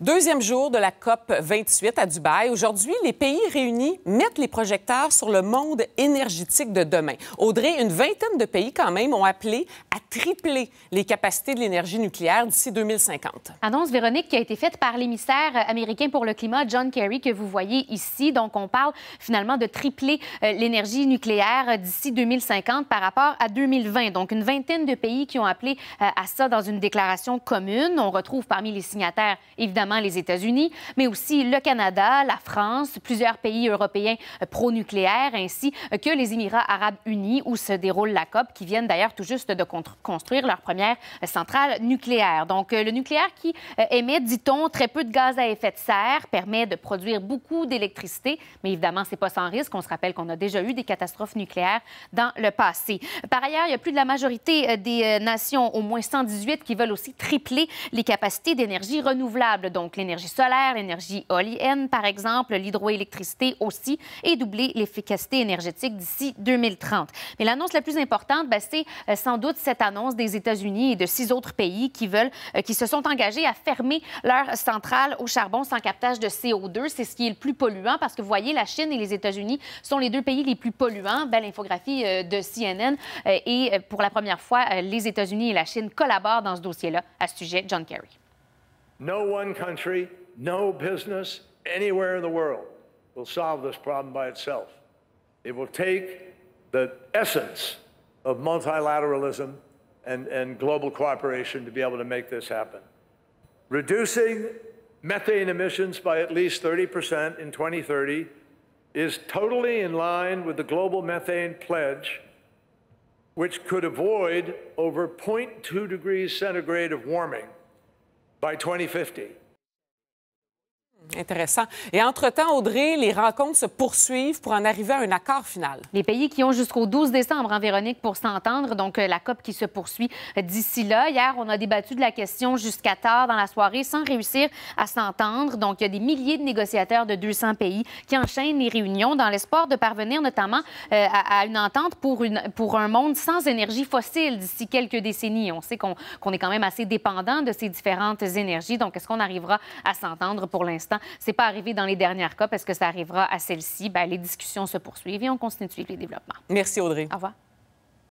Deuxième jour de la COP 28 à Dubaï. Aujourd'hui, les pays réunis mettent les projecteurs sur le monde énergétique de demain. Audrey, une vingtaine de pays quand même ont appelé à tripler les capacités de l'énergie nucléaire d'ici 2050. Annonce, Véronique, qui a été faite par l'émissaire américain pour le climat, John Kerry, que vous voyez ici. Donc, on parle finalement de tripler euh, l'énergie nucléaire d'ici 2050 par rapport à 2020. Donc, une vingtaine de pays qui ont appelé euh, à ça dans une déclaration commune. On retrouve parmi les signataires, évidemment, les États-Unis, mais aussi le Canada, la France, plusieurs pays européens euh, pro-nucléaires, ainsi euh, que les Émirats arabes unis, où se déroule la COP, qui viennent d'ailleurs tout juste de construire leur première euh, centrale nucléaire. Donc, le nucléaire qui émet, dit-on, très peu de gaz à effet de serre, permet de produire beaucoup d'électricité, mais évidemment, c'est pas sans risque. On se rappelle qu'on a déjà eu des catastrophes nucléaires dans le passé. Par ailleurs, il y a plus de la majorité des nations, au moins 118, qui veulent aussi tripler les capacités d'énergie renouvelable donc l'énergie solaire, l'énergie éolienne, par exemple, l'hydroélectricité aussi, et doubler l'efficacité énergétique d'ici 2030. Mais l'annonce la plus importante, ben, c'est euh, sans doute cette annonce des États-Unis et de six autres pays qui veulent, euh, qui se sont engagés à fermer leurs centrales au charbon sans captage de CO2. C'est ce qui est le plus polluant parce que vous voyez, la Chine et les États-Unis sont les deux pays les plus polluants. Belle infographie euh, de CNN. Et pour la première fois, les États-Unis et la Chine collaborent dans ce dossier-là. À ce sujet, John Kerry. No one country, no business anywhere in the world will solve this problem by itself. It will take the essence of multilateralism and, and global cooperation to be able to make this happen. Reducing methane emissions by at least 30% in 2030 is totally in line with the global methane pledge, which could avoid over 0.2 degrees centigrade of warming by 2050. Intéressant. Et entre-temps, Audrey, les rencontres se poursuivent pour en arriver à un accord final. Les pays qui ont jusqu'au 12 décembre, hein, Véronique, pour s'entendre. Donc, euh, la COP qui se poursuit d'ici là. Hier, on a débattu de la question jusqu'à tard dans la soirée sans réussir à s'entendre. Donc, il y a des milliers de négociateurs de 200 pays qui enchaînent les réunions dans l'espoir de parvenir notamment euh, à, une entente pour un monde sans énergie fossile d'ici quelques décennies. On sait qu'on est quand même assez dépendant de ces différentes énergies. Donc, est-ce qu'on arrivera à s'entendre pour l'instant? Ce C'est pas arrivé dans les dernières cas. Est-ce que ça arrivera à celle-ci? Ben, les discussions se poursuivent et on continue de suivre les développements. Merci, Audrey. Au revoir.